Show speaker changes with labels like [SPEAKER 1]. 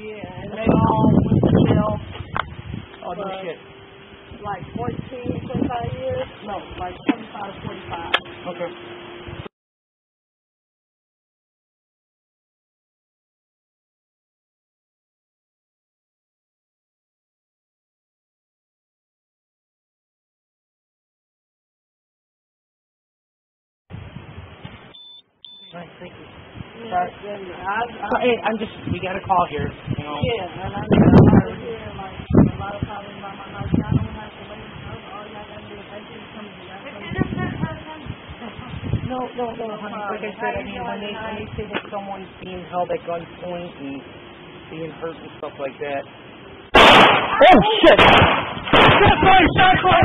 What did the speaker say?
[SPEAKER 1] Yeah, and they all went to jail
[SPEAKER 2] Oh, no shit.
[SPEAKER 1] like 14, 25 years. No, like 25 to 45.
[SPEAKER 2] Okay. Nice, thank you.
[SPEAKER 1] Yeah, and I, I,
[SPEAKER 2] So, hey, I'm just, we got a call here, you know.
[SPEAKER 1] yeah, and I, I was here like a lot of times by my house. Y'all don't have to wait. All y'all gotta do is wait till you come to
[SPEAKER 2] No, no, no, honey, like I said, I mean, when they, when they say that someone's being held at gunpoint and being hurt and stuff like that. Oh, shit! Shot fire, shot fire,